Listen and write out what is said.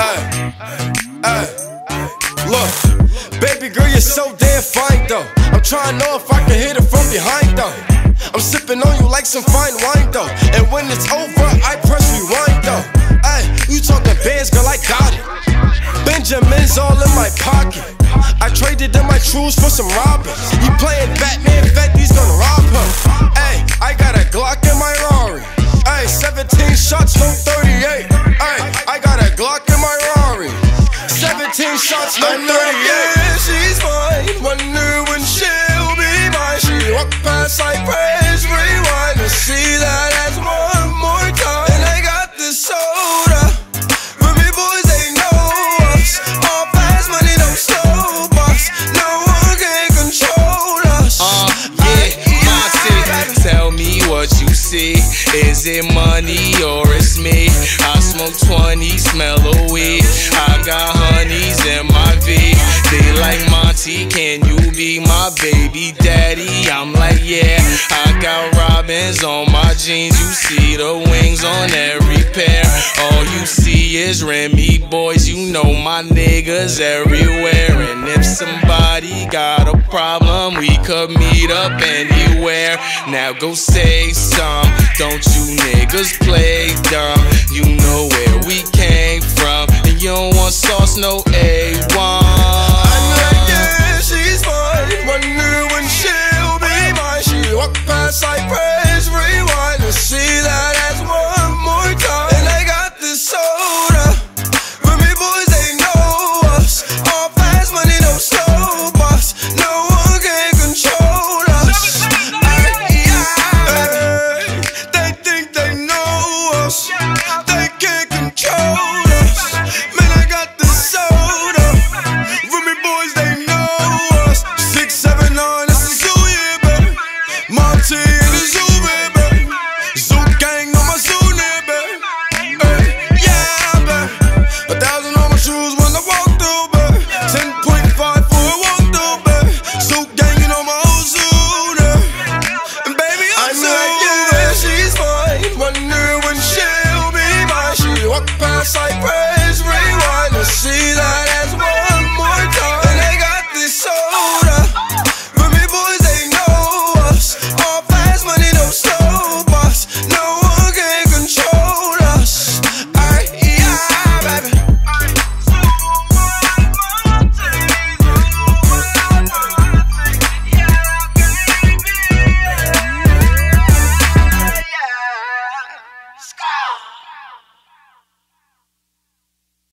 Hey, look, baby girl, you're so damn fine though. I'm trying to know if I can hit it from behind though. I'm sipping on you like some fine wine though. And when it's over, I press rewind though. Hey, you talking bands, girl, I got it. Benjamin's all in my pocket. I traded in my truths for some robbers. He playing Batman, bet he's gonna rob her. Hey, I got a Glock in my Rari. Hey, 17 shots from 38. Shots, no 38. Yeah, she's mine. Wonder when she'll be mine. She walk past like praise, rewind and see that as one more time. And I got this soda. For me boys, they know us. All fast money, no slow bucks. No one can control us. Uh, yeah, Monty, tell me what you see. Is it money or it's me? I smoke 20, smell a Monty, can you be my baby daddy? I'm like, yeah. I got robins on my jeans. You see the wings on every pair. All you see is Remy boys. You know my niggas everywhere. And if somebody got a problem, we could meet up anywhere. Now go say some. Don't you niggas play dumb? You know where we came from. And you don't want sauce, no I pray. a side